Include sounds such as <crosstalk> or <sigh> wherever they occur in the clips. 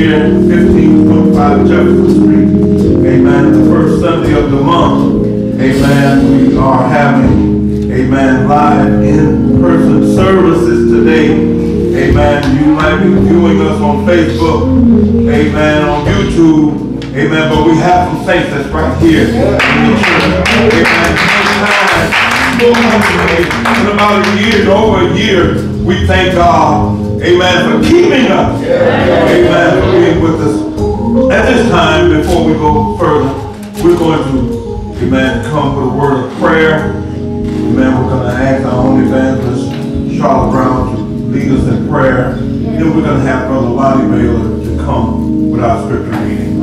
here at 1525 Jefferson Street. Amen. The first Sunday of the month. Amen. We are having, amen, live in-person services today. Amen. You might be viewing us on Facebook. Amen. On YouTube. Amen. But we have some saints that's right here. Amen. In about a year, over a year, we thank God Amen. For keeping us. Amen. For being with us. At this time, before we go further, we're going to, amen, come with a word of prayer. Amen. We're going to ask our own evangelist, Charlotte Brown, to lead us in prayer. Then we're going to have Brother Lonnie Baylor to come with our scripture reading.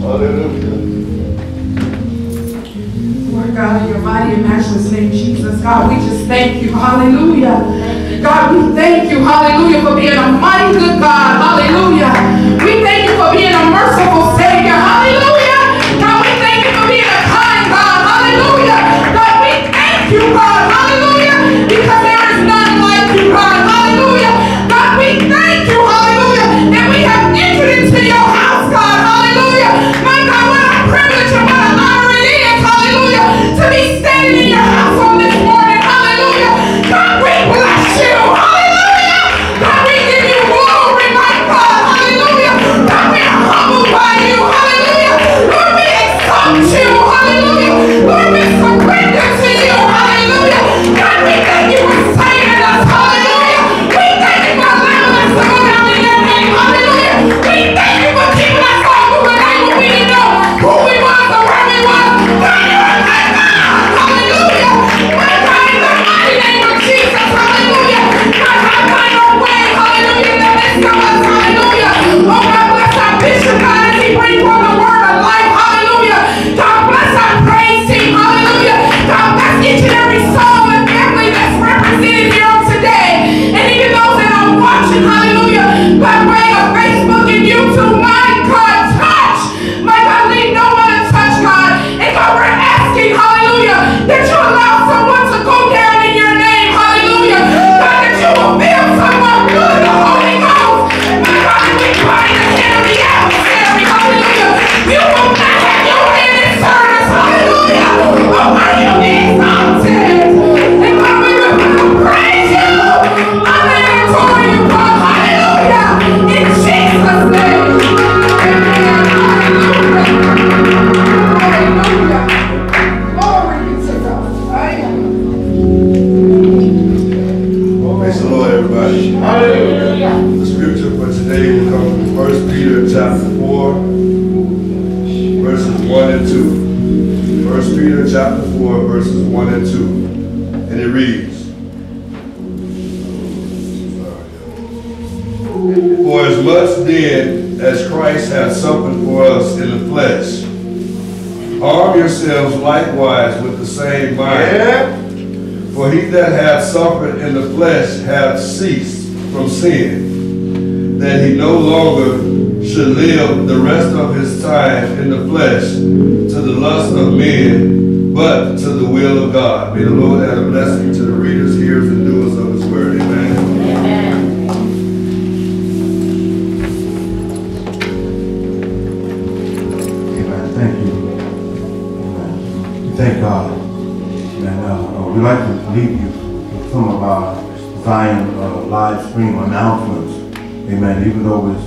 Hallelujah. Lord God, in your mighty and matchless name, Jesus, God, we just thank you. Hallelujah. God, we thank you, hallelujah, for being a mighty good God. Hallelujah. We thank you for being a merciful Savior. Hallelujah. God, we thank you for being a kind God. Hallelujah. God, we thank you, God. Hallelujah. Because there is none like you, God. Hallelujah. God, we thank you, hallelujah, that we have entered into your house, God. Hallelujah. My God, what a privilege and what your house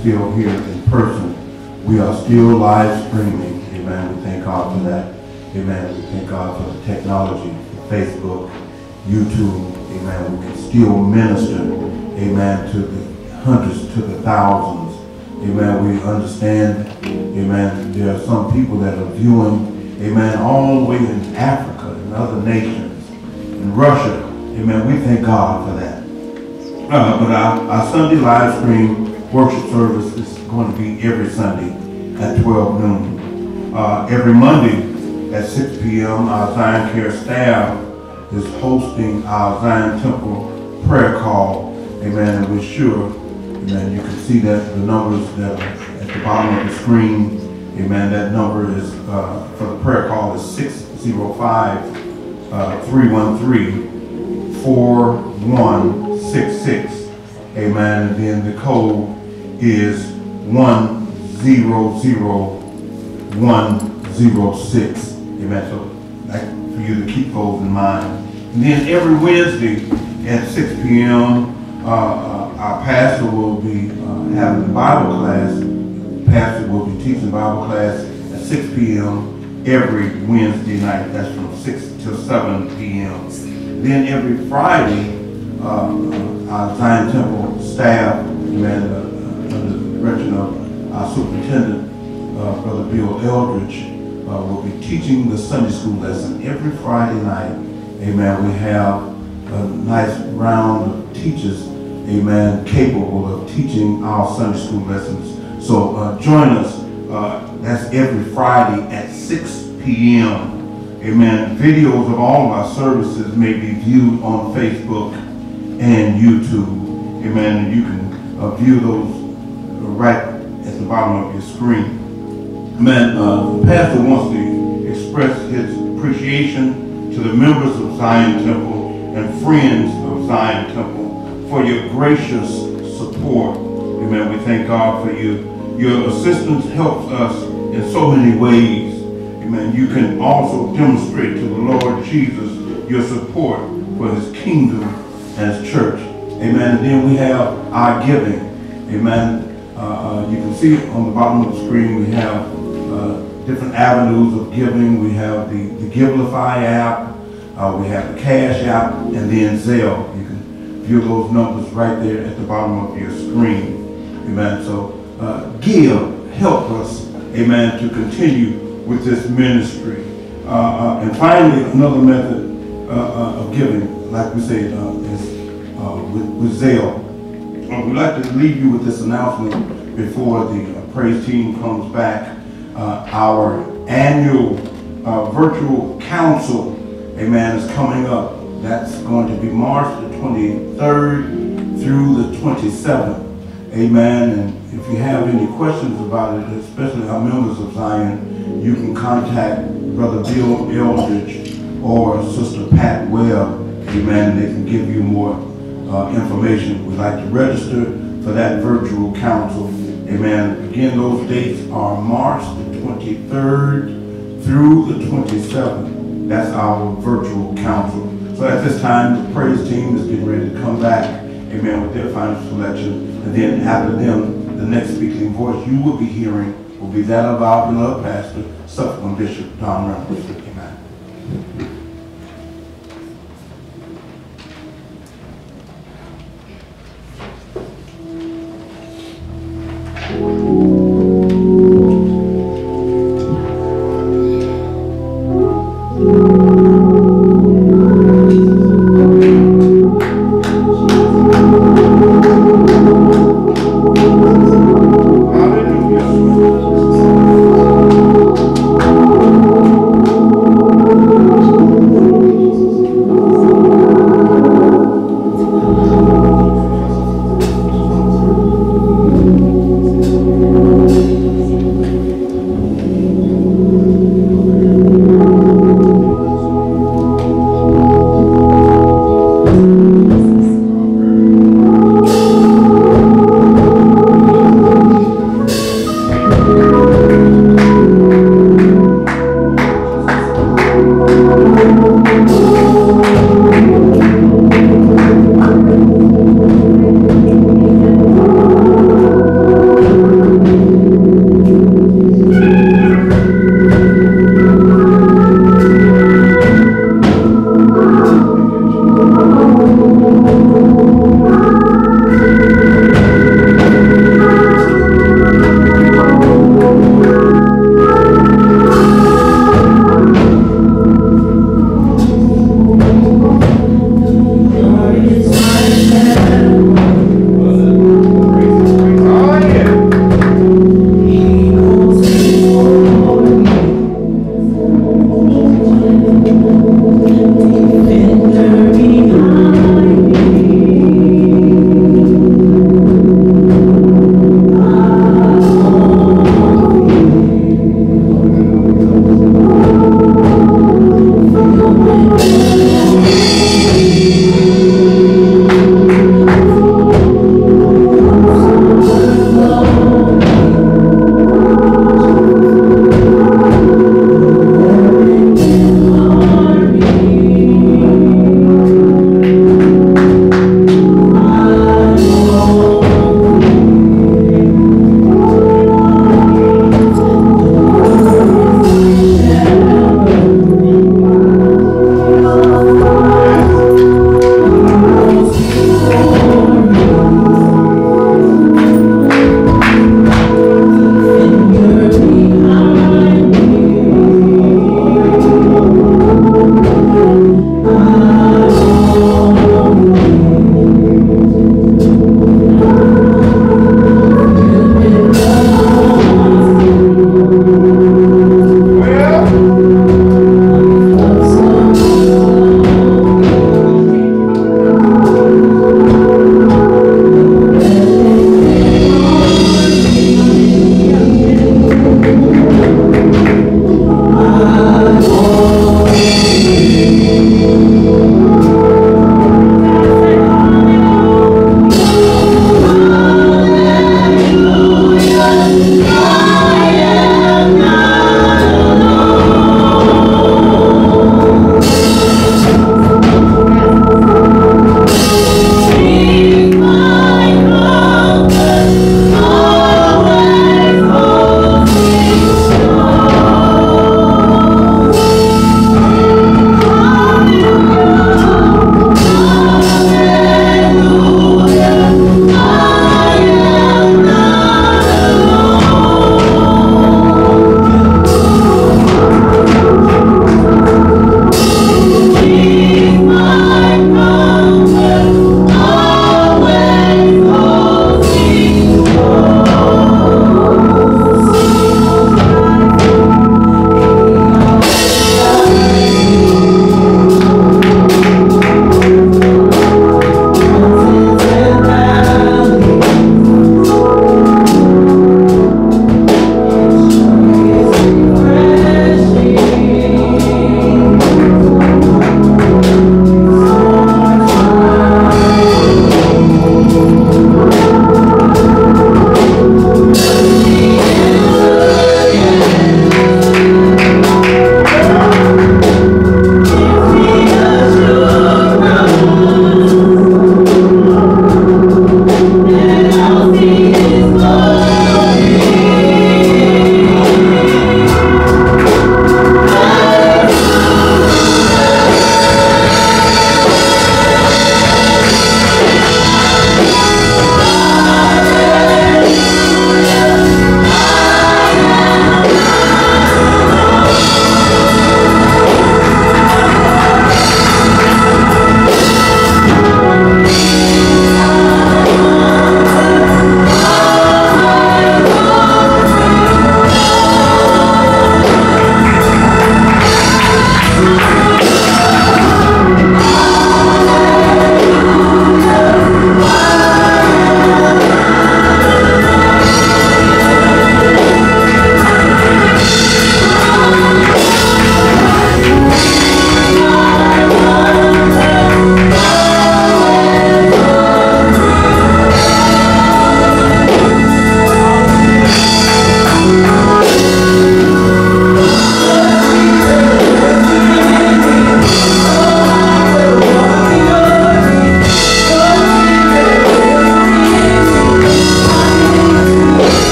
still here in person, we are still live streaming. Amen. We thank God for that. Amen. We thank God for the technology, Facebook, YouTube. Amen. We can still minister. Amen. To the hundreds, to the thousands. Amen. We understand, amen, there are some people that are viewing, amen, all the way in Africa and other nations, in Russia. Amen. We thank God for that. Uh, but our, our Sunday live stream worship service is going to be every Sunday at 12 noon. Uh, every Monday at 6 p.m., our Zion Care staff is hosting our Zion Temple prayer call. Amen. And we're sure Amen. You can see that the numbers that are at the bottom of the screen. Amen. That number is, uh, for the prayer call is 605 uh, 313 4166. Amen. And then the code is 100106. Amen. So like for you to keep those in mind. And then every Wednesday at 6 p.m., uh, uh, our pastor will be uh, having Bible class. Pastor will be teaching Bible class at 6 p.m. every Wednesday night. That's from 6 to 7 p.m. Then every Friday, uh, uh, our Zion Temple staff, amen, uh, under the direction of our superintendent, uh, Brother Bill Eldridge, uh, will be teaching the Sunday school lesson every Friday night. Amen. We have a nice round of teachers, amen, capable of teaching our Sunday school lessons. So uh, join us. Uh, that's every Friday at 6 p.m. Amen. Videos of all of our services may be viewed on Facebook and YouTube. Amen. And you can uh, view those right at the bottom of your screen. Amen. Uh, pastor wants to express his appreciation to the members of Zion Temple and friends of Zion Temple for your gracious support. Amen. We thank God for you. Your assistance helps us in so many ways. Amen. You can also demonstrate to the Lord Jesus your support for his kingdom and his church. Amen. And then we have our giving. Amen. Uh, uh, you can see on the bottom of the screen we have uh, different avenues of giving. We have the, the Givelify app, we have the Cash app, and then Zelle. You can view those numbers right there at the bottom of your screen. Amen. So give, help us, amen, to continue with this ministry. Uh, uh, and finally, another method uh, of giving, like we said, is with, with Zelle. We'd like to leave you with this announcement before the uh, praise team comes back. Uh, our annual uh, virtual council, amen, is coming up. That's going to be March the 23rd through the 27th. Amen. And if you have any questions about it, especially our members of Zion, you can contact Brother Bill Eldridge or Sister Pat Webb. Amen. They can give you more uh, information. We'd like to register for that virtual council. Amen. Again, those dates are March the 23rd through the 27th. That's our virtual council. So at this time, the praise team is getting ready to come back, amen, with their final selection. And then after them, the next speaking voice you will be hearing will be that of our beloved pastor, Suffragan Bishop Don Reynolds.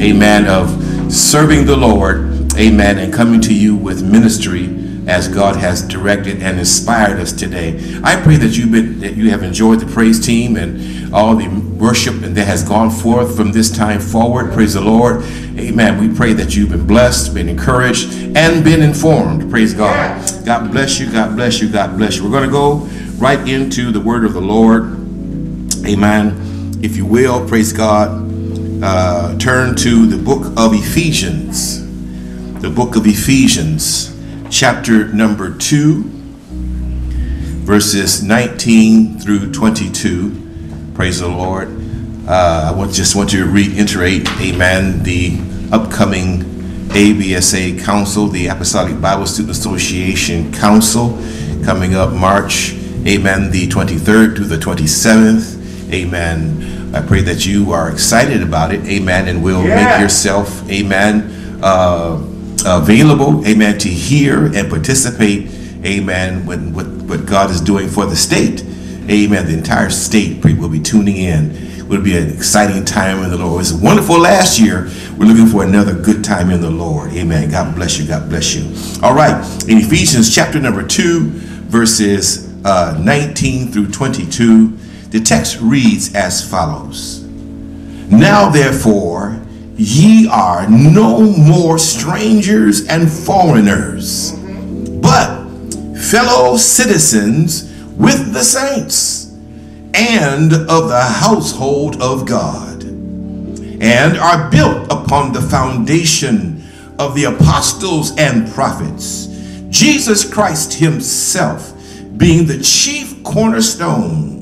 Amen, of serving the Lord. Amen. And coming to you with ministry as God has directed and inspired us today. I pray that you've been that you have enjoyed the praise team and all the worship that has gone forth from this time forward. Praise the Lord. Amen. We pray that you've been blessed, been encouraged, and been informed. Praise God. God bless you. God bless you. God bless you. We're going to go right into the word of the Lord. Amen. If you will, praise God. Uh, turn to the book of Ephesians. The book of Ephesians, chapter number 2, verses 19 through 22. Praise the Lord. Uh, I just want to reiterate, amen, the upcoming ABSA Council, the Apostolic Bible Student Association Council, coming up March, amen, the 23rd to the 27th. Amen. I pray that you are excited about it, amen, and will yeah. make yourself, amen, uh, available, amen, to hear and participate, amen, when what, what God is doing for the state. Amen. The entire state will be tuning in. It will be an exciting time in the Lord. It was wonderful last year. We're looking for another good time in the Lord. Amen. God bless you. God bless you. All right. In Ephesians chapter number 2, verses uh, 19 through 22, the text reads as follows. Now, therefore, ye are no more strangers and foreigners, but fellow citizens with the saints and of the household of God, and are built upon the foundation of the apostles and prophets, Jesus Christ Himself being the chief cornerstone,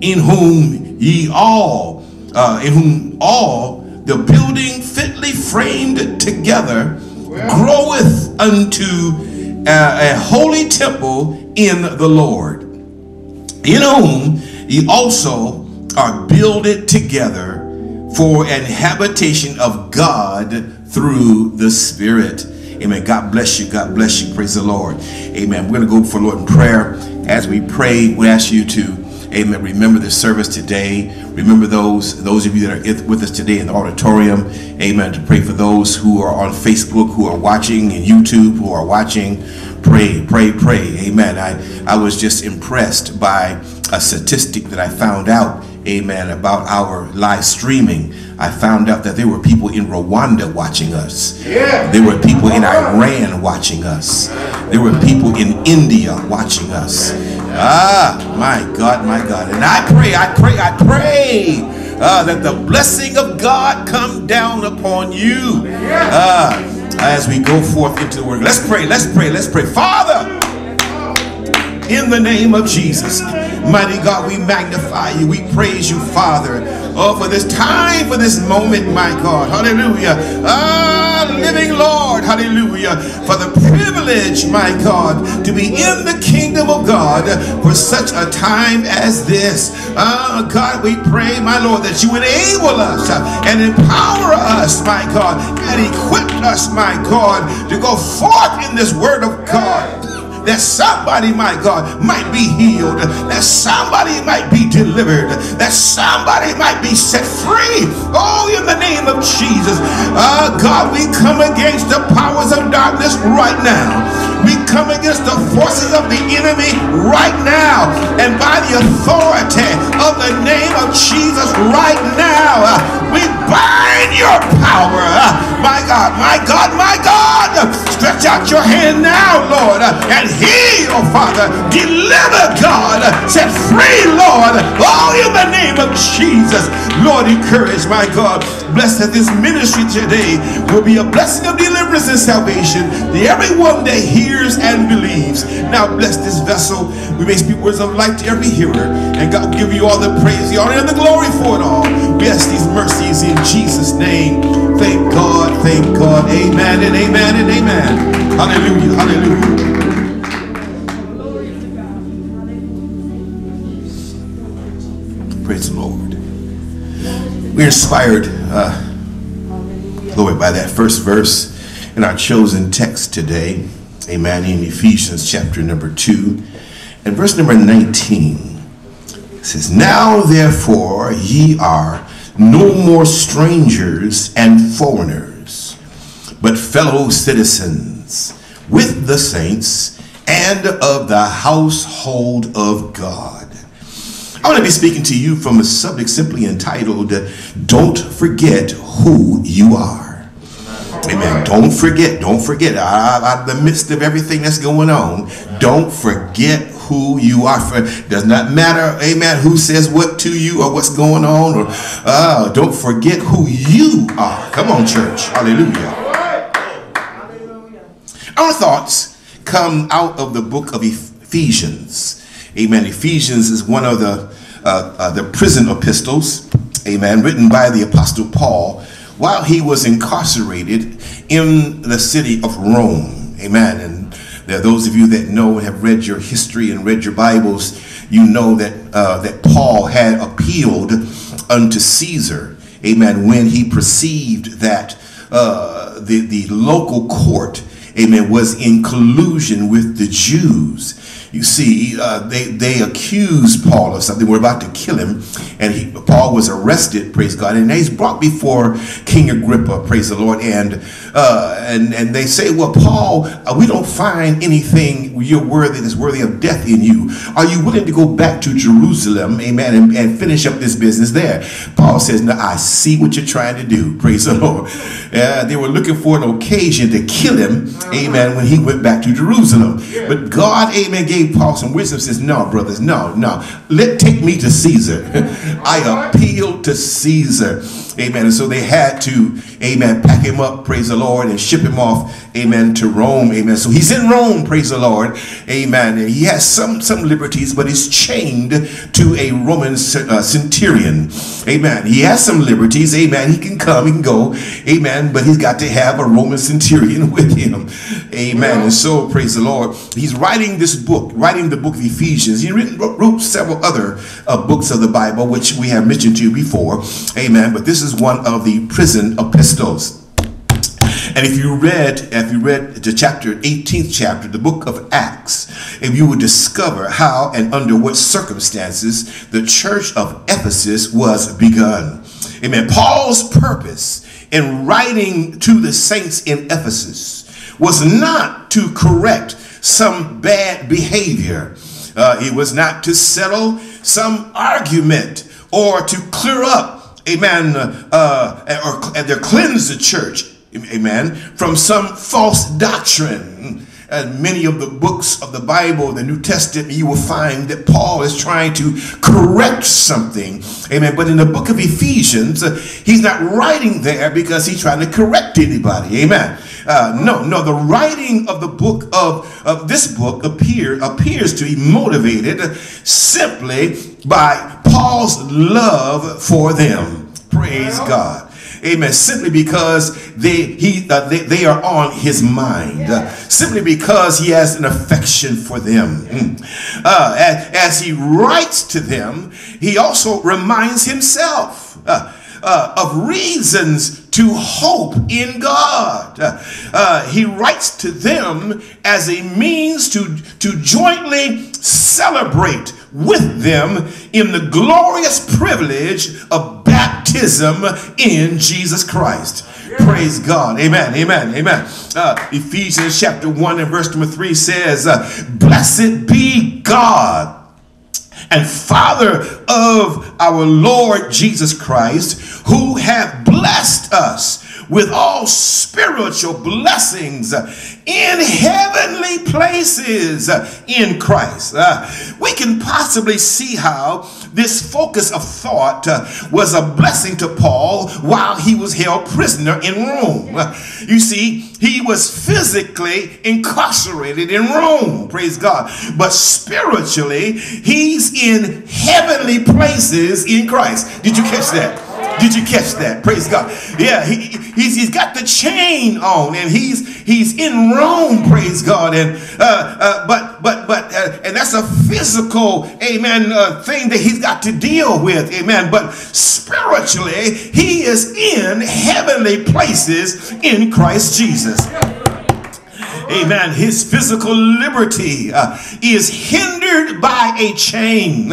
in whom ye all, uh, in whom all the building fitly framed together groweth unto a, a holy temple in the Lord in whom ye also are builded together for an habitation of God through the Spirit. Amen. God bless you. God bless you. Praise the Lord. Amen. We're going to go for Lord in prayer. As we pray, we ask you to Amen. Remember the service today. Remember those those of you that are with us today in the auditorium. Amen. To pray for those who are on Facebook, who are watching, and YouTube, who are watching. Pray, pray, pray. Amen. I, I was just impressed by a statistic that I found out, amen, about our live streaming. I found out that there were people in Rwanda watching us. Yeah. There were people in Iran watching us. There were people in India watching us. Ah, my God, my God. And I pray, I pray, I pray uh, that the blessing of God come down upon you uh, as we go forth into the word. Let's pray, let's pray, let's pray. Father, in the name of Jesus. Mighty God, we magnify you. We praise you, Father. Oh, for this time, for this moment, my God. Hallelujah. Ah, living Lord. Hallelujah. For the privilege, my God, to be in the kingdom of God for such a time as this. Ah, God, we pray, my Lord, that you enable us and empower us, my God, and equip us, my God, to go forth in this word of God that somebody, my God, might be healed, that somebody might be delivered, that somebody might be set free. Oh, in the name of Jesus. Uh, God, we come against the powers of darkness right now. We come against the forces of the enemy right now. And by the authority of the name of Jesus right now, uh, we bind your power. Uh, my God, my God, my God. Stretch out your hand now, Lord, and heal, Father. Deliver, God. Set free, Lord. All in the name of Jesus. Lord, encourage, my God. Bless that this ministry today will be a blessing of deliverance and salvation to everyone that hears and believes. Now bless this vessel. We may speak words of life to every hearer. And God will give you all the praise, the honor, and the glory for it all. Ask these mercies in Jesus' name. Thank God, thank God. Amen and amen and amen. Hallelujah, hallelujah. We're inspired, uh, Lord, by that first verse in our chosen text today. Amen. In Ephesians chapter number 2 and verse number 19. It says, Now therefore ye are no more strangers and foreigners, but fellow citizens with the saints and of the household of God I want to be speaking to you from a subject simply entitled, Don't Forget Who You Are. Amen. Don't forget, don't forget, out of the midst of everything that's going on, don't forget who you are. For does not matter, amen, who says what to you or what's going on, or uh, don't forget who you are. Come on, church. Hallelujah. Our thoughts come out of the book of Ephesians. Amen. Ephesians is one of the the prison epistles, amen, written by the Apostle Paul while he was incarcerated in the city of Rome, amen. And there are those of you that know have read your history and read your Bibles, you know that uh, that Paul had appealed unto Caesar, amen, when he perceived that uh, the the local court, amen, was in collusion with the Jews you see, uh, they, they accused Paul of something. We're about to kill him. And he, Paul was arrested, praise God. And he's brought before King Agrippa, praise the Lord. And uh, and, and they say, well, Paul, uh, we don't find anything you're worthy that's worthy of death in you. Are you willing to go back to Jerusalem, amen, and, and finish up this business there? Paul says, no, I see what you're trying to do, <laughs> praise the Lord. Uh, they were looking for an occasion to kill him, amen, when he went back to Jerusalem. But God, amen, gave Paul some wisdom, says, no, brothers, no, no. Let take me to Caesar. <laughs> I appeal to Caesar. Amen. And so they had to, amen, pack him up, praise the Lord, and ship him off, amen, to Rome. Amen. So he's in Rome, praise the Lord. Amen. And he has some, some liberties, but he's chained to a Roman uh, centurion. Amen. He has some liberties. Amen. He can come, can go. Amen. But he's got to have a Roman centurion <laughs> with him. Amen. And so, praise the Lord. He's writing this book, writing the book of Ephesians. He written, wrote several other uh, books of the Bible, which we have mentioned to you before. Amen. But this is is one of the prison epistles. And if you read, if you read the chapter, 18th chapter, the book of Acts, if you would discover how and under what circumstances the church of Ephesus was begun. Amen. Paul's purpose in writing to the saints in Ephesus was not to correct some bad behavior. Uh, it was not to settle some argument or to clear up amen, uh, or, and they cleanse the church, amen, from some false doctrine. And many of the books of the Bible, the New Testament, you will find that Paul is trying to correct something. Amen. But in the book of Ephesians, uh, he's not writing there because he's trying to correct anybody. Amen. Uh, no, no, the writing of the book of, of this book appear, appears to be motivated simply by Paul's love for them. Praise God. Amen. Simply because they he uh, they, they are on his mind. Uh, simply because he has an affection for them. Mm. Uh, as, as, he writes to them, he also reminds himself uh, uh, of reasons to hope in God. Uh, he writes to them as a means to, to jointly celebrate with them in the glorious privilege of baptism in Jesus Christ. Praise God. Amen. Amen. Amen. Uh, Ephesians chapter 1 and verse number 3 says, uh, Blessed be God and Father of our Lord Jesus Christ, who hath blessed us with all spiritual blessings in heavenly places in Christ. Uh, we can possibly see how this focus of thought uh, was a blessing to Paul while he was held prisoner in Rome. Uh, you see, he was physically incarcerated in Rome, praise God, but spiritually, he's in heavenly places in Christ. Did you catch that? Did you catch that? Praise God. Yeah, he, he's, he's got the chain on and he's he's in Rome, praise God. And uh, uh, but but but uh, and that's a physical, amen, uh, thing that he's got to deal with, amen. But spiritually, he is in heavenly places in Christ Jesus amen, his physical liberty uh, is hindered by a chain,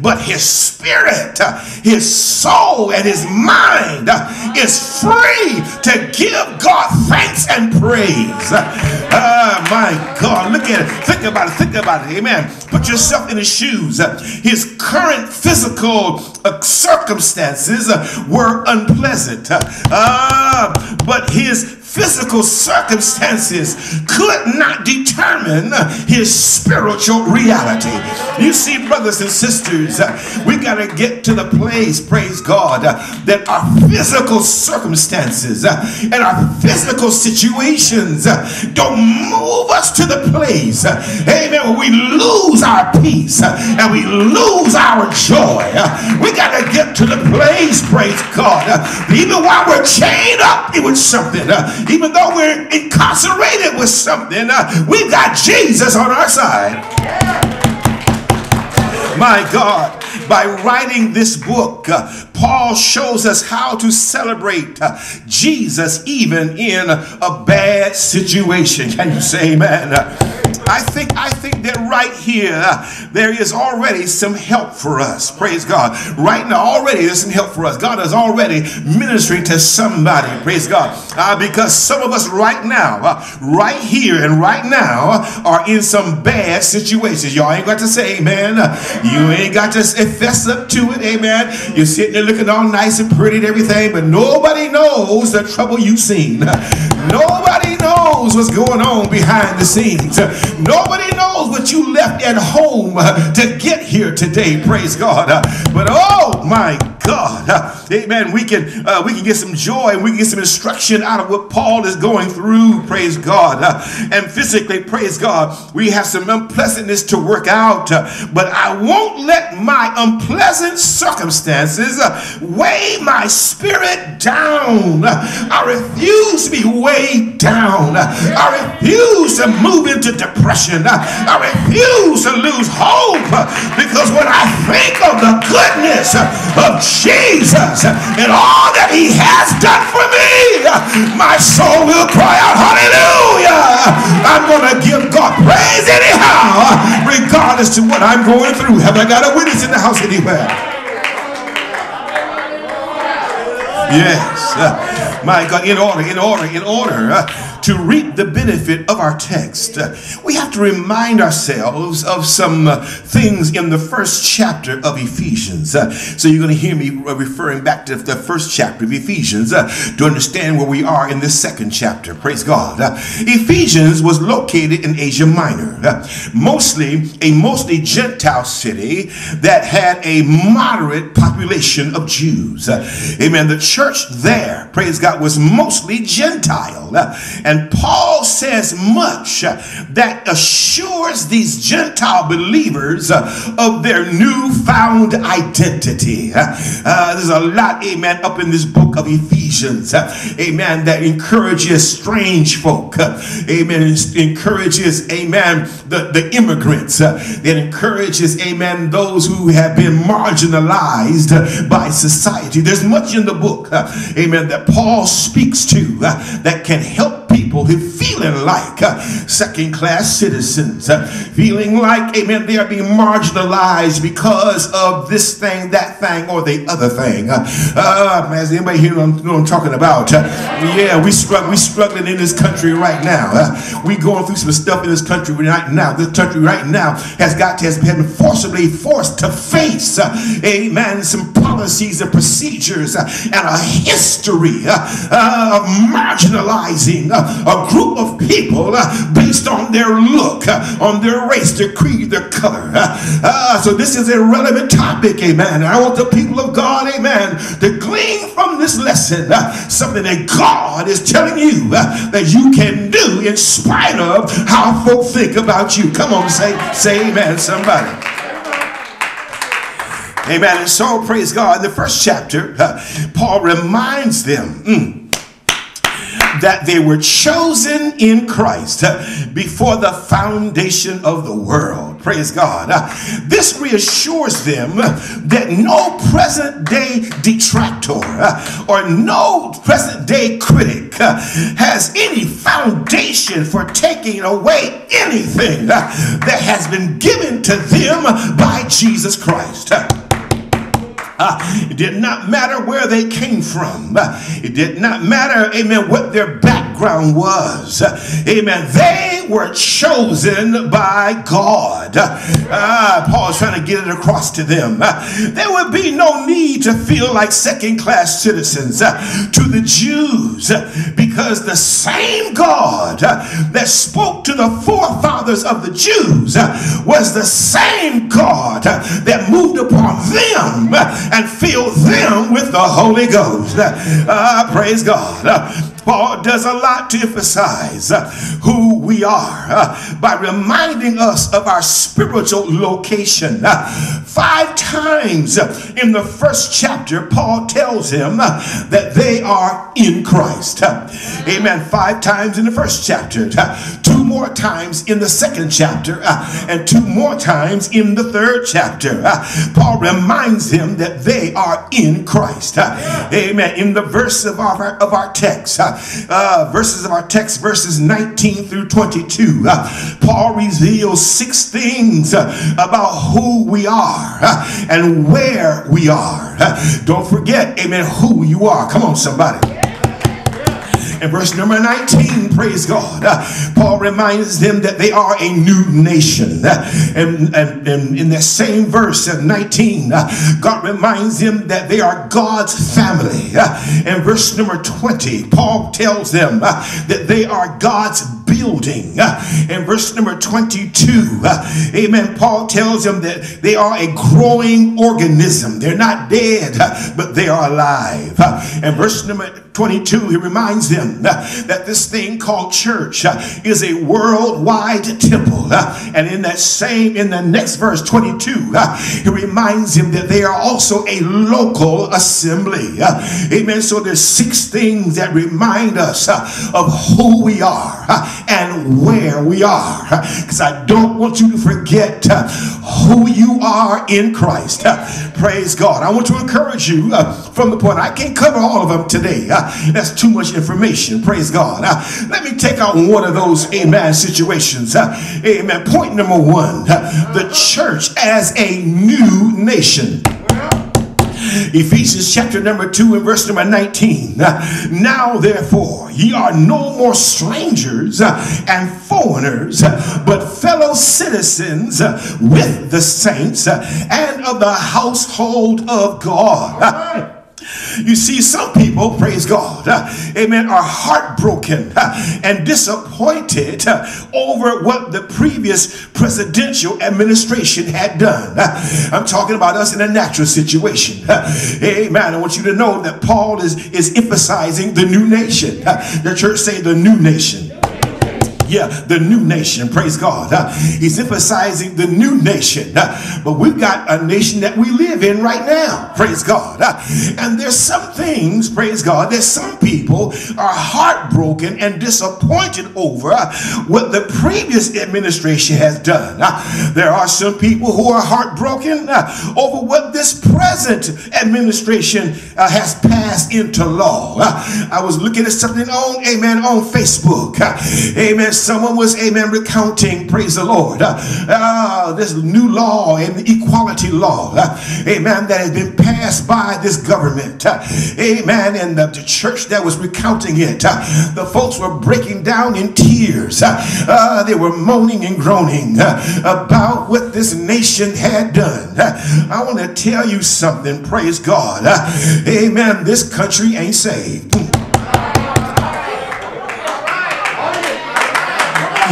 but his spirit, uh, his soul, and his mind uh, is free to give God thanks and praise. Uh, my God, look at it. Think about it. Think about it. Amen. Put yourself in his shoes. His current physical uh, circumstances uh, were unpleasant, uh, but his physical circumstances could not determine his spiritual reality. You see, brothers and sisters, we got to get to the place, praise God, that our physical circumstances and our physical situations don't move us to the place, amen, where we lose our peace and we lose our joy. We got to get to the place, praise God, even while we're chained up with something, even though we're incarcerated with something, uh, we've got Jesus on our side. My God, by writing this book, uh, Paul shows us how to celebrate uh, Jesus even in a bad situation. Can you say amen? I think I think that right here there is already some help for us. Praise God. Right now already there's some help for us. God is already ministering to somebody. Praise God. Uh, because some of us right now, uh, right here and right now are in some bad situations. Y'all ain't got to say amen. You ain't got to fess up to it. Amen. You're sitting there looking all nice and pretty and everything, but nobody knows the trouble you've seen. Nobody knows what's going on behind the scenes. Nobody knows what you left at home to get here today. Praise God. But oh my God, Amen. We can uh, we can get some joy and we can get some instruction out of what Paul is going through. Praise God. and physically, praise God, we have some unpleasantness to work out. but I won't let my unpleasant circumstances weigh my spirit down. I refuse to be weighed down. I refuse to move into depression. Refuse to lose hope because when I think of the goodness of Jesus and all that he has done for me, my soul will cry out, hallelujah. I'm going to give God praise anyhow, regardless to what I'm going through. Have I got a witness in the house anywhere? Yes. My God, in order, in order, in order to reap the benefit of our text, we have to remind ourselves of some uh, things in the first chapter of Ephesians. Uh, so you're going to hear me referring back to the first chapter of Ephesians uh, to understand where we are in this second chapter. Praise God. Ephesians was located in Asia Minor, mostly a mostly Gentile city that had a moderate population of Jews. amen. The church there, praise God, was mostly Gentile. And Paul says much that assures these Gentile believers of their newfound identity. Uh, there's a lot, amen, up in this book of Ephesians, amen, that encourages strange folk, amen, encourages, amen, the, the immigrants, that encourages, amen, those who have been marginalized by society. There's much in the book, amen, that Paul speaks to uh, that can help people who feeling like uh, second class citizens, uh, feeling like, amen, they are being marginalized because of this thing, that thing, or the other thing. Uh, uh, has anybody here know what I'm talking about? Uh, yeah, we struggle, we struggling in this country right now. Uh, we going through some stuff in this country right now. This country right now has got to has been forcibly forced to face, uh, amen, some policies and procedures uh, and a history uh, of marginalizing a group of people uh, based on their look, uh, on their race, their creed, their color. Uh, so this is a relevant topic, amen. I want the people of God, amen, to glean from this lesson something that God is telling you that you can do in spite of how folk think about you. Come on, say, say amen, somebody. Amen. And so, praise God, in the first chapter, uh, Paul reminds them. Mm, that they were chosen in Christ before the foundation of the world. Praise God. This reassures them that no present day detractor or no present day critic has any foundation for taking away anything that has been given to them by Jesus Christ. Uh, <laughs> it did not matter where they came from. Uh, it did not matter, amen, what their background was. Uh, amen. They were chosen by God. Uh, Paul's trying to get it across to them. Uh, there would be no need to feel like second class citizens uh, to the Jews because the same God that spoke to the forefathers of the Jews was the same God that moved upon them and fill them with the Holy Ghost. Uh, praise God. Uh, Paul does a lot to emphasize uh, who we are uh, by reminding us of our spiritual location. Uh, five times uh, in the first chapter, Paul tells him uh, that they are in Christ. Uh, amen. Five times in the first chapter, two more times in the second chapter, and two more times in the third chapter. Paul reminds him that they are in Christ. Amen. In the verse of our, of our text, uh, verses of our text, verses 19 through 22, uh, Paul reveals six things uh, about who we are uh, and where we are. Uh, don't forget, amen, who you are. Come on, somebody. In verse number 19, praise God, uh, Paul reminds them that they are a new nation. Uh, and, and, and, in that same verse of 19, uh, God reminds them that they are God's family. In verse number 20, Paul tells them that they are God's building. Uh, in verse number 22, amen, Paul tells them that they are a growing organism. They're not dead, but they are alive. In verse number 22, he reminds them that this thing called church uh, is a worldwide temple. Uh, and in that same, in the next verse 22, uh, he reminds him that they are also a local assembly. Amen. So there's six things that remind us of who we are and where we are. Because I don't want you to forget uh, who you are in Christ. Uh, praise God. I want to encourage you uh, from the point, I can't cover all of them today. That's too much information. Praise God. Uh, let me take out one of those amen situations. Uh, amen. Point number one the church as a new nation. Ephesians chapter number 2 and verse number 19. Now, therefore, ye are no more strangers uh, and foreigners, uh, but fellow citizens uh, with the saints and of the household of God. You see, some people, praise God, uh, amen, are heartbroken uh, and disappointed uh, over what the previous presidential administration had done. I'm talking about us in a natural situation. Amen. I want you to know that Paul is, is emphasizing the new nation. The church say the new nation. Yeah, the new nation. Praise God. Uh, he's emphasizing the new nation. Uh, but we've got a nation that we live in right now. Praise God. Uh, and there's some things, praise God, that some people are heartbroken and disappointed over what the previous administration has done. There are some people who are heartbroken over what this present administration uh, has passed into law. I was looking at something on, amen, on Facebook. Amen. Someone was, amen, recounting, praise the Lord, uh, uh this new law and the equality law, uh, amen, that has been passed by this government. Uh, amen. And the, the church that was recounting it, the folks were breaking down in tears. Uh, they were moaning and groaning about what this nation had done. I want to tell you something, praise God. Amen. This country ain't saved.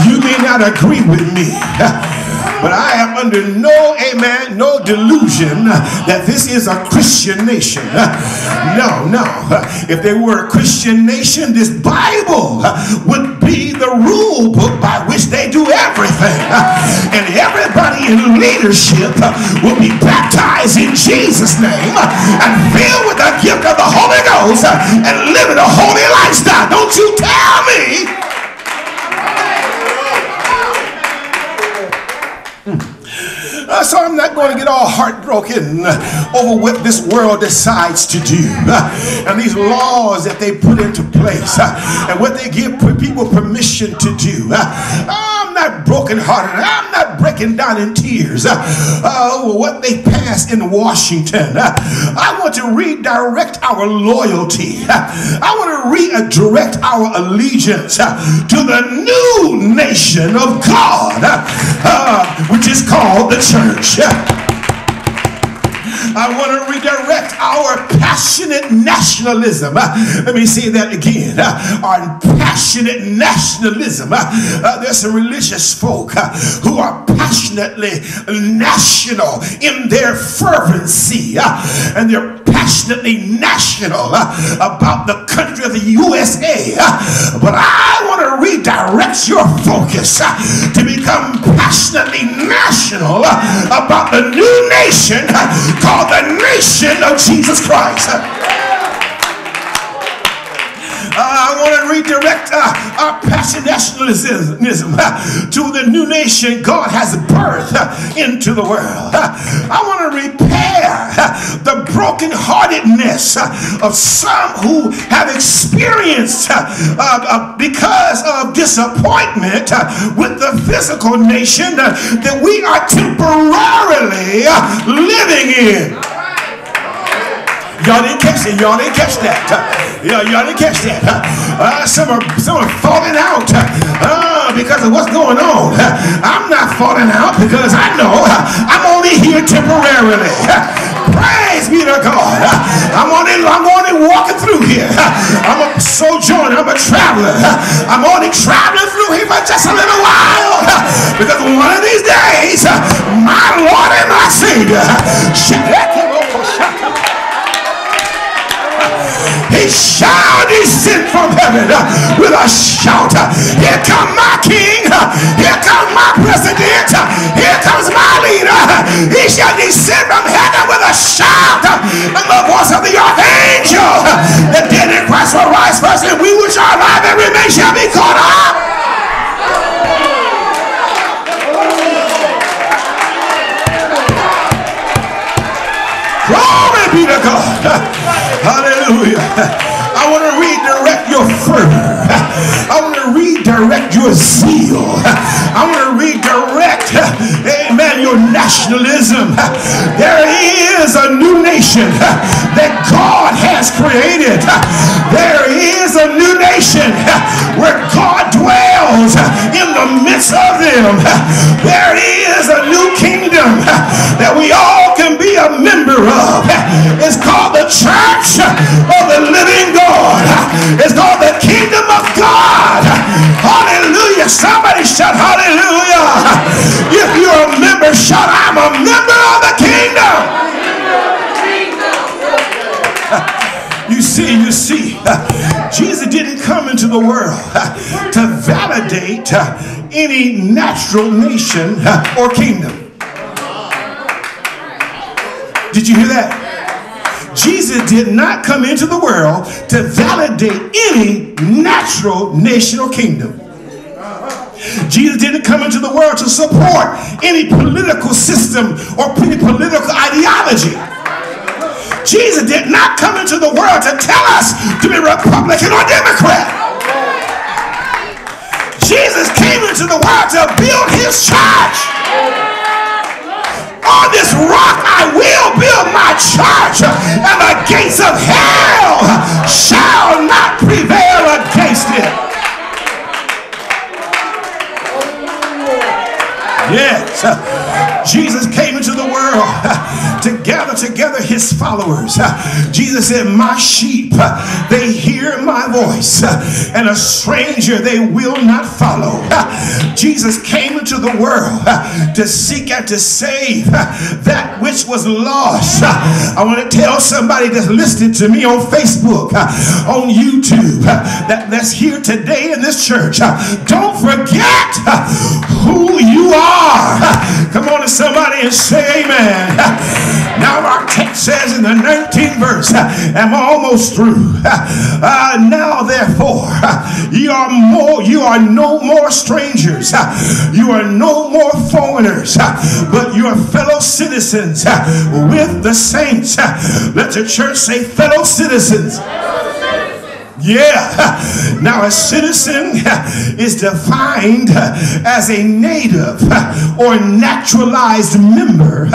You may not agree with me. But I am under no, amen, no delusion that this is a Christian nation. No, no. If they were a Christian nation, this Bible would be the rule book by which they do everything. And everybody in leadership will be baptized in Jesus' name and filled with the gift of the Holy Ghost and living a holy lifestyle. Don't you tell me Uh, so I'm not going to get all heartbroken over what this world decides to do uh, and these laws that they put into place uh, and what they give people permission to do. Not brokenhearted. I'm not breaking down in tears uh, uh, over what they passed in Washington. Uh, I want to redirect our loyalty. I want to redirect our allegiance to the new nation of God, which is called the church. I want to redirect our passionate nationalism. Uh, let me say that again. Uh, our passionate nationalism. Uh, uh, there's some religious folk who are passionately national in their fervency and they're passionately national about the country of the USA. But I want to redirect your focus to become passionately national about the new nation called the nation of Jesus Christ. Redirect uh, our passion nationalism uh, to the new nation God has birthed uh, into the world. Uh, I want to repair uh, the brokenheartedness of some who have experienced because of disappointment with the physical nation that we are temporarily living in. Y'all didn't catch that. Y'all didn't catch that. Yeah, y'all didn't catch that. Uh, some, are, some are falling out uh, because of what's going on. I'm not falling out because I know I'm only here temporarily. Praise be to God. I'm only, I'm only walking through here. I'm a sojourner. I'm a traveler. I'm only traveling through here for just a little while. Because one of these days, my Lord and my Savior, he shall descend from heaven with a shout. Here come my king. Here comes my president. Here comes my leader. He shall descend from heaven with a shout. And the voice of the archangel. The dead in Christ will rise first, and we which are alive and remain shall be caught up. Hallelujah. I want to redirect your fervor. I want to redirect your zeal. I want to redirect, amen, your nationalism. There is a new nation that God has created. There is a new nation where God dwells in the midst of them. There is a new kingdom that we all can be a member of. It's called the church of the living God. It's called the kingdom of God. Hallelujah. Somebody shout hallelujah. If you're a member, shout I'm a member of the kingdom. <laughs> You see, you see, <laughs> Jesus didn't come into the world <laughs> to validate any natural nation or kingdom. Did you hear that? Jesus did not come into the world to validate any natural nation or kingdom. Jesus didn't come into the world to support any political system or any political ideology. Jesus did not come into the world to tell us to be Republican or Democrat. Jesus came into the world to build his church. On this rock I will build my church, and the gates of hell shall not prevail against it. Yes. Jesus came into the world <laughs> to gather together his followers. Jesus said, My sheep, they hear my voice, and a stranger they will not follow. Jesus came into the world to seek and to save that which was lost. I want to tell somebody that's listening to me on Facebook, on YouTube, that, that's here today in this church. Don't forget who you are. Come on to somebody and say amen. Now our text says in the 19th verse, I'm almost through. <laughs> Uh, now therefore, <laughs> you are more, you are no more strangers. <laughs> You are no more foreigners, but you are fellow citizens with the saints. Let the church say fellow citizens. Yeah. Now, a citizen is defined as a native or naturalized member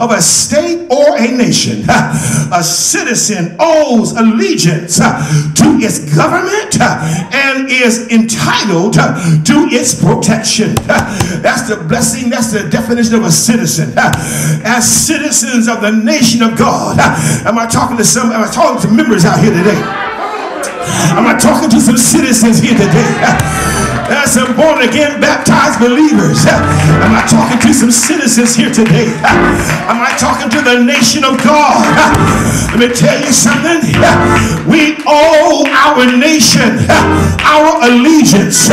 of a state or a nation. A citizen owes allegiance to its government and is entitled to its protection. That's the blessing, that's the definition of a citizen. As citizens of the nation of God, am I talking to some, am I talking to members out here today? Am I talking to some citizens here today? <laughs> There's some born again baptized believers. Am I talking to some citizens here today? Am I talking to the nation of God? Let me tell you something. We owe our nation our allegiance.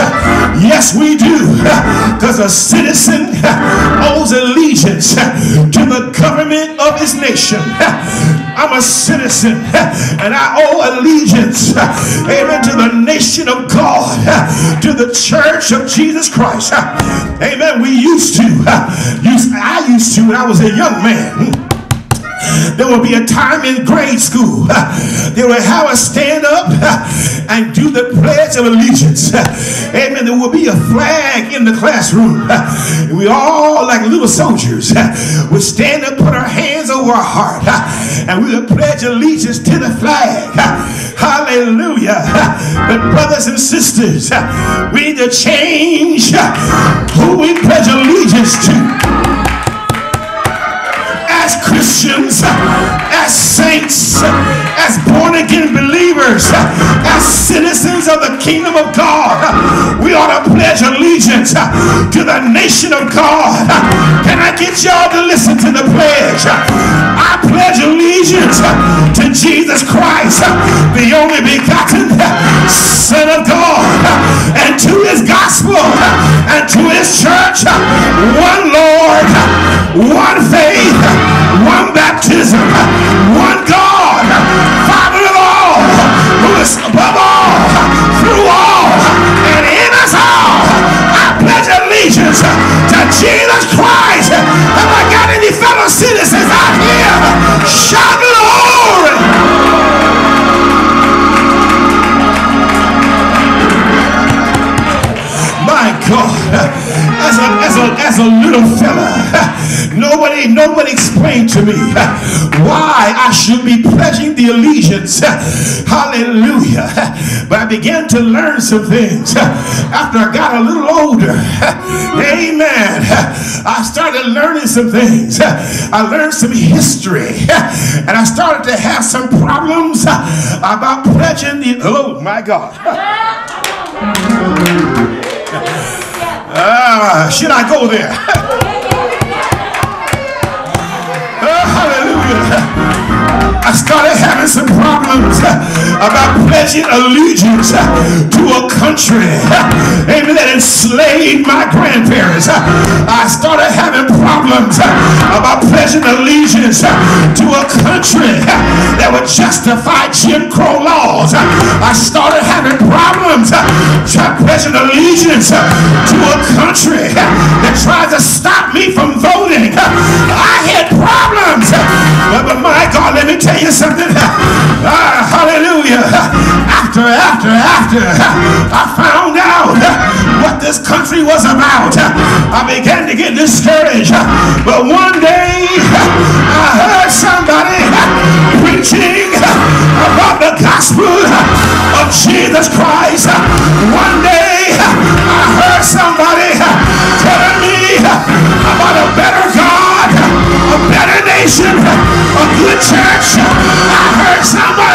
Yes, we do. Because a citizen owes allegiance to the government of his nation. I'm a citizen and I owe allegiance, amen, to the nation of God, to the church of Jesus Christ. Amen. We used to, uh, I used to when I was a young man. There will be a time in grade school. <laughs> They will have us stand up <laughs> and do the Pledge of Allegiance. <laughs> Amen. There will be a flag in the classroom. We all, like little soldiers, would stand up, put our hands over our heart, and we would pledge allegiance to the flag. Hallelujah. But, brothers and sisters, we need to change who we pledge allegiance to Christians, as saints, as born again believers, as citizens of the kingdom of God, we ought to pledge allegiance to the nation of God. Can I get y'all to listen to the pledge? I pledge allegiance to Jesus Christ, the only begotten Son of God, and to his gospel, and to his church, one Lord, one faith, one baptism, one God, Father of all, who is above all, through all, and in us all. I pledge allegiance to Jesus Christ. Have I got any fellow citizens out here? Shout glory! My God as a, as a, as a little fella, nobody, nobody explained to me why I should be pledging the allegiance. Hallelujah. But I began to learn some things after I got a little older. Amen. I started learning some things. I learned some history. And I started to have some problems about pledging the, oh my God. Ah, should I go there? I started having some problems about pledging allegiance to a country, amen, that enslaved my grandparents. I started having problems about pledging allegiance to a country that would justify Jim Crow laws. I started having problems pledging allegiance to a country that tries to stop me from voting. I had problems. Tell you something. Uh, <laughs> hallelujah. After, after, after I found out what this country was about, I began to get discouraged. But one day I heard somebody preaching about the gospel of Jesus Christ. One day I heard somebody telling me about a better God, a better nation, good church. I heard somebody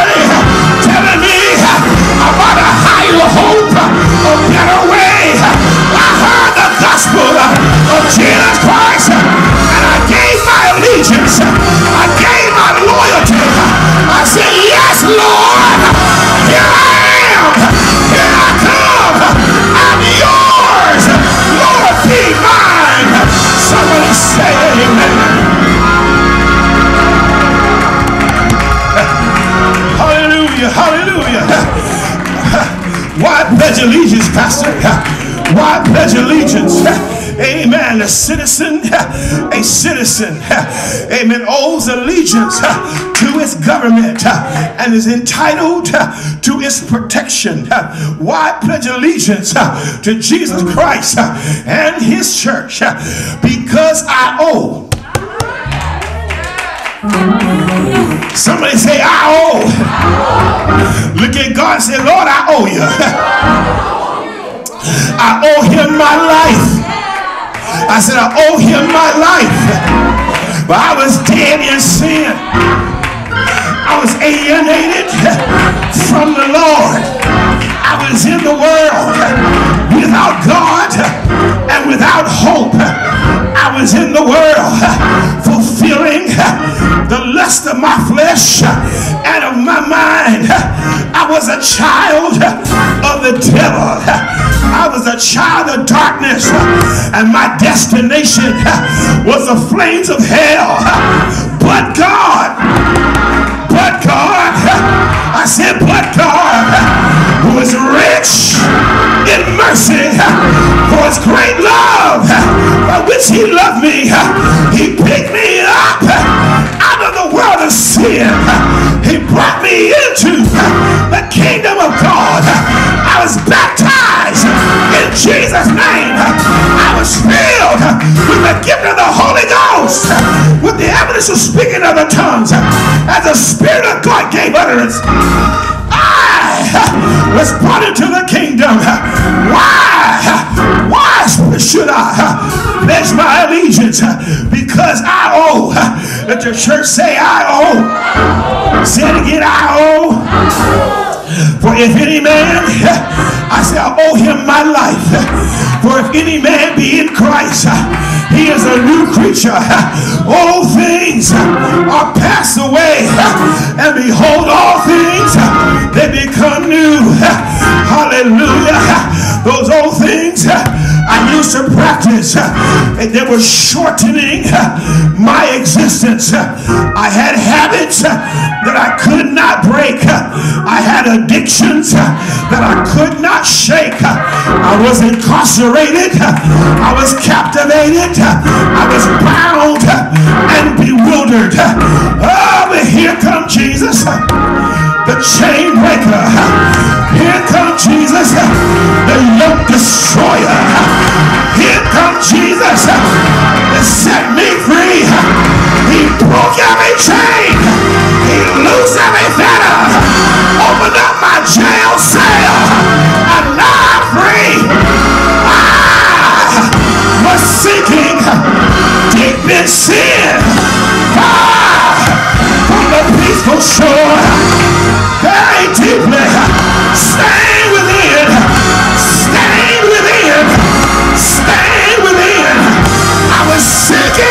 Why pledge allegiance? Amen. A citizen, a citizen, amen, owes allegiance to its government and is entitled to its protection. Why pledge allegiance to Jesus Christ and his church? Because I owe. Somebody say, I owe. Look at God and say, Lord, I owe you. I owe him my life. I said, I owe him my life. But I was dead in sin. I was alienated from the Lord. I was in the world without God and without hope. I was in the world the lust of my flesh and of my mind. I was a child of the devil. I was a child of darkness, and my destination was the flames of hell. But God, but God, I said, but God, who is rich in mercy for his great love, by which he Holy Ghost, with the evidence of speaking other tongues, as the Spirit of God gave utterance. I was brought into the kingdom. Why? Why should I pledge my allegiance? Because I owe. Let the church say, I owe. Say it again, I owe. For if any man, I say, I owe him my life. For if any man be in Christ, he is a new creature. All things are passed away, and behold, all things they become new. Hallelujah. Those old things I used to practice, uh, and they were shortening uh, my existence. I had habits uh, that I could not break. I had addictions that I could not shake. I was incarcerated. I was captivated. I was bound and bewildered. Oh, but here come Jesus, chain breaker. Here comes Jesus, the yoke destroyer. Here comes Jesus, set me free. He broke every chain. He loosed every fetter. Opened up my jail cell. And now I'm free. Ah, I was sinking deep in sin. Far the peaceful shore. Very deeply. Stay within. Stay within. Stay within. I was sinking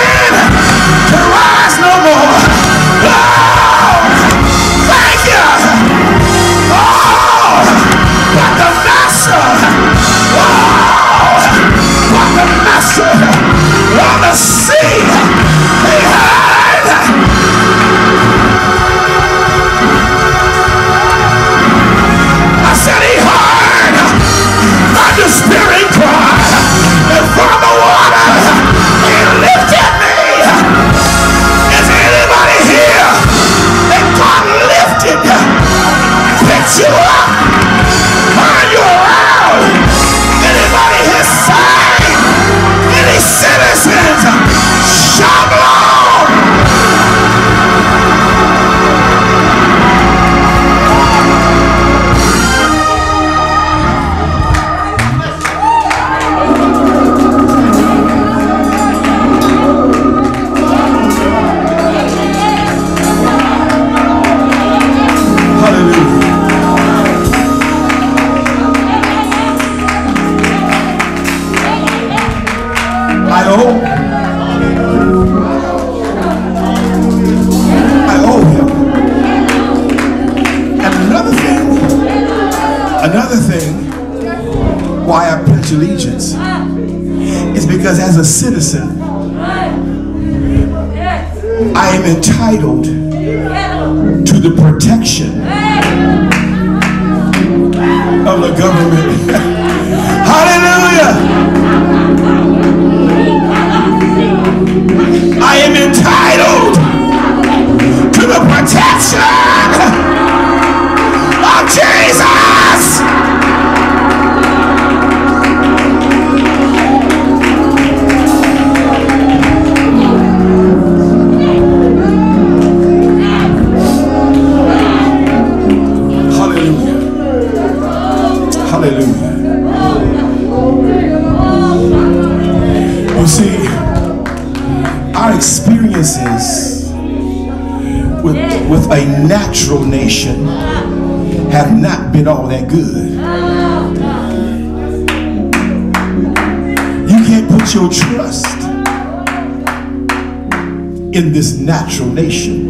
in this natural nation.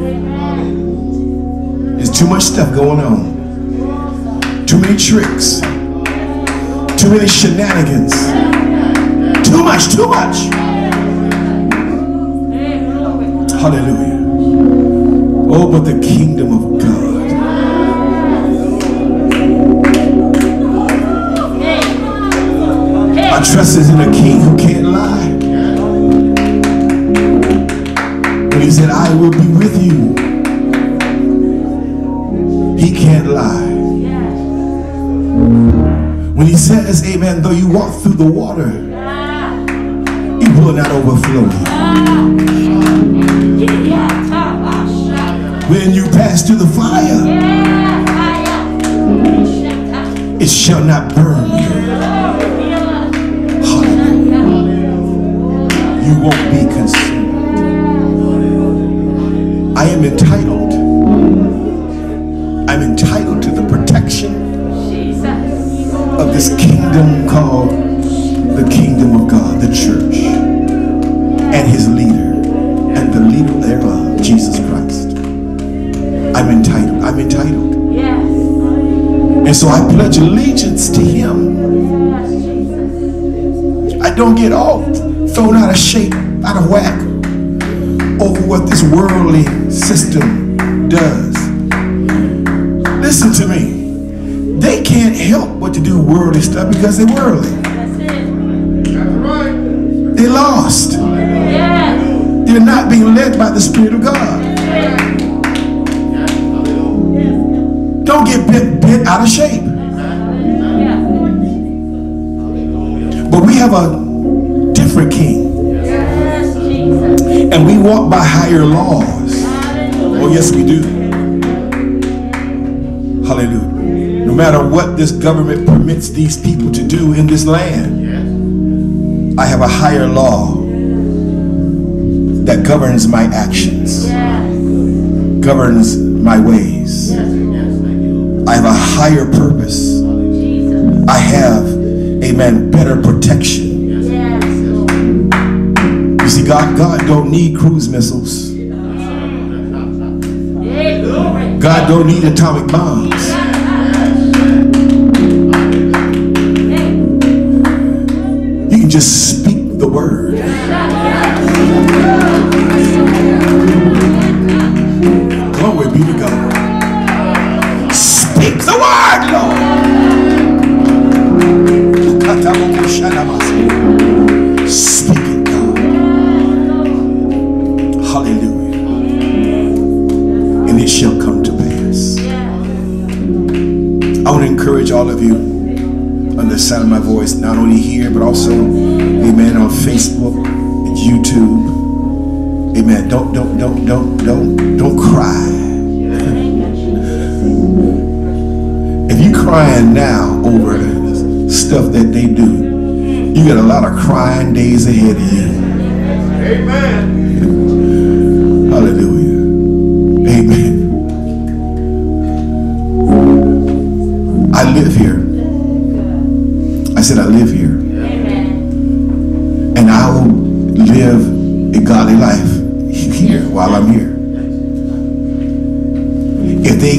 There's too much stuff going on. Too many tricks. Too many shenanigans. Too much, too much. Hallelujah. Oh, but the kingdom of God. Our trust is in a king who He said, I will be with you, he can't lie. When he says, Amen, though you walk through the water, it will not overflow you. When you pass through the fire, it shall not burn you. Hallelujah. You won't be consumed. I am entitled. I'm entitled to the protection of this kingdom called the kingdom of God, the church, and his leader, and the leader thereof, Jesus Christ. I'm entitled. I'm entitled. And so I pledge allegiance to him. I don't get all thrown out of shape, out of whack over what this worldly system does. Listen to me. They can't help but to do worldly stuff because they're worldly. They lost. They're not being led by the Spirit of God. Don't get bent, bent out of shape. But we have a different king. And we walk by higher laws. Oh, yes, we do. Hallelujah. No matter what this government permits these people to do in this land, I have a higher law that governs my actions, governs my ways. I have a higher purpose. I have, amen, better protection. See, God, God don't need cruise missiles. God don't need atomic bombs. You can just speak the word. Glory be to God. Speak the word, Lord. Speak shall come to pass. I want to encourage all of you on the sound of my voice, not only here, but also, amen, on Facebook and YouTube. Amen. Don't, don't, don't, don't, don't, don't cry. <laughs> If you're crying now over stuff that they do, you got a lot of crying days ahead of you.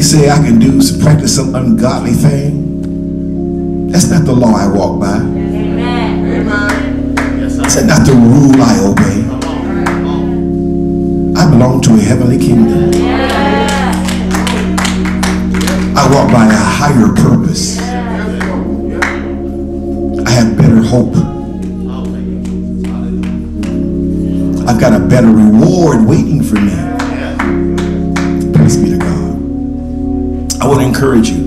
Say I can do practice some ungodly thing, that's not the law I walk by. Is not the rule I obey? I belong to a heavenly kingdom. I walk by a higher purpose. I have better hope. I've got a better reward waiting for me. Want to encourage you.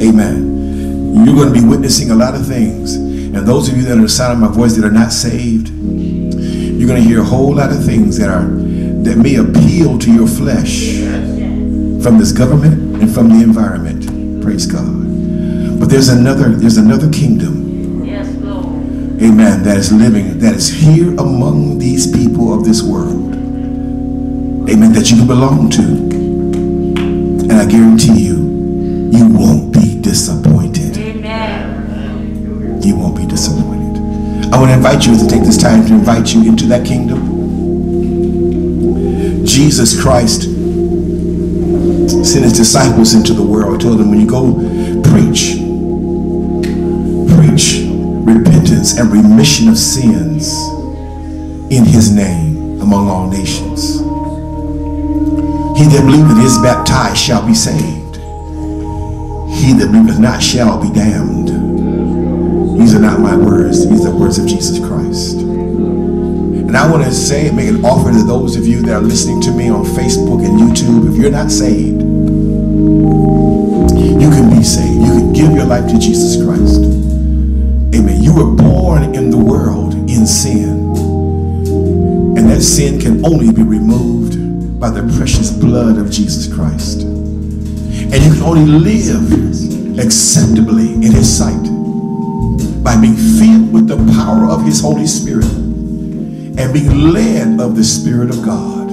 Amen. You're going to be witnessing a lot of things. And those of you that are the sound of my voice that are not saved, you're going to hear a whole lot of things that are that may appeal to your flesh from this government and from the environment. Praise God. But there's another there's another kingdom. Yes, Lord. Amen. That is living, that is here among these people of this world. Amen. That you can belong to. I guarantee you, you won't be disappointed. Amen. You won't be disappointed. I want to invite you to take this time to invite you into that kingdom. Jesus Christ sent his disciples into the world. He told them, when you go preach, preach repentance and remission of sins in his name among all nations. He that believeth is baptized shall be saved. He that believeth not shall be damned. These are not my words. These are the words of Jesus Christ. And I want to say, make an offer to those of you that are listening to me on Facebook and YouTube. If you're not saved, you can be saved. You can give your life to Jesus Christ. Amen. You were born in the world in sin. And that sin can only be removed by the precious blood of Jesus Christ. And you can only live acceptably in his sight by being filled with the power of his Holy Spirit and being led of the Spirit of God.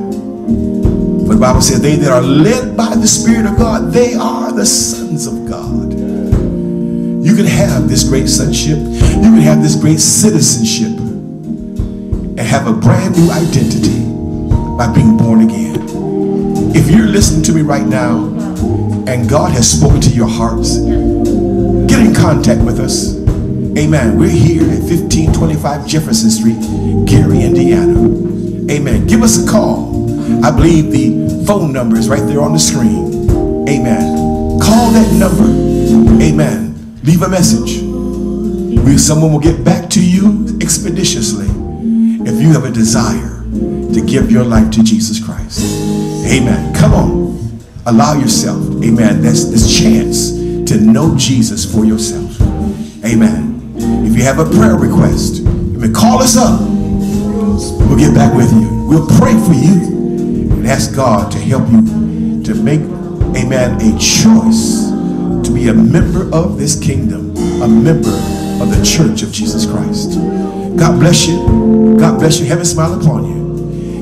But the Bible says, they that are led by the Spirit of God, they are the sons of God. You can have this great sonship, you can have this great citizenship, and have a brand new identity by being born again. If you're listening to me right now, and God has spoken to your hearts, get in contact with us. Amen. We're here at 1525 Jefferson Street, Gary, Indiana. Amen. Give us a call. I believe the phone number is right there on the screen. Amen. Call that number. Amen. Leave a message. We, someone will get back to you expeditiously if you have a desire to give your life to Jesus Christ. Amen. Come on. Allow yourself, amen, that's this chance to know Jesus for yourself. Amen. If you have a prayer request, you call us up. We'll get back with you. We'll pray for you and ask God to help you to make, amen, a choice to be a member of this kingdom, a member of the church of Jesus Christ. God bless you. God bless you. Heaven smile upon you.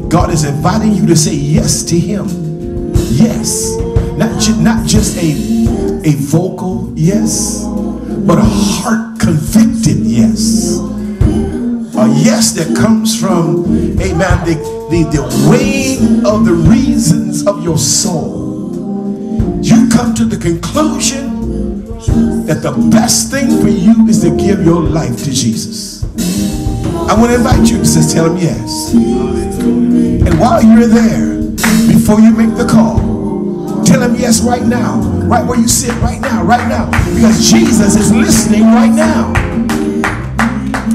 God is inviting you to say yes to him. Yes. Not, ju not just a, a vocal yes, but a heart convicted yes. A yes that comes from, amen, the, the, the weighing of the reasons of your soul. You come to the conclusion that the best thing for you is to give your life to Jesus. I want to invite you to just tell him yes. And while you're there, before you make the call, tell him yes right now, right where you sit right now, right now, because Jesus is listening right now.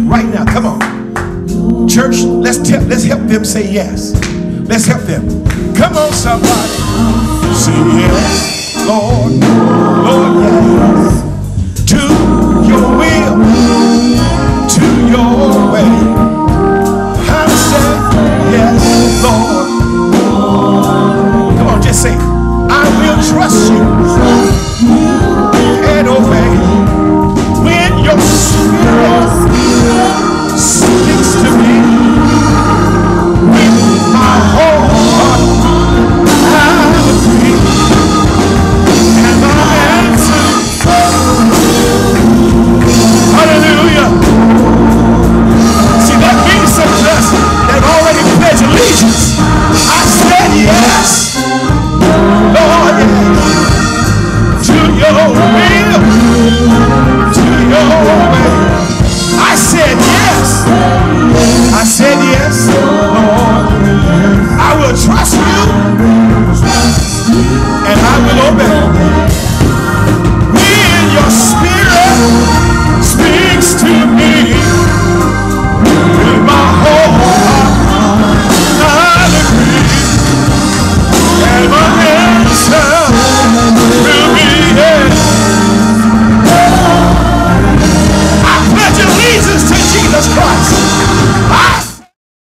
Right now, come on. Church, let's, tell, let's help them say yes. Let's help them. Come on, somebody. Say yes, Lord. Lord, yes.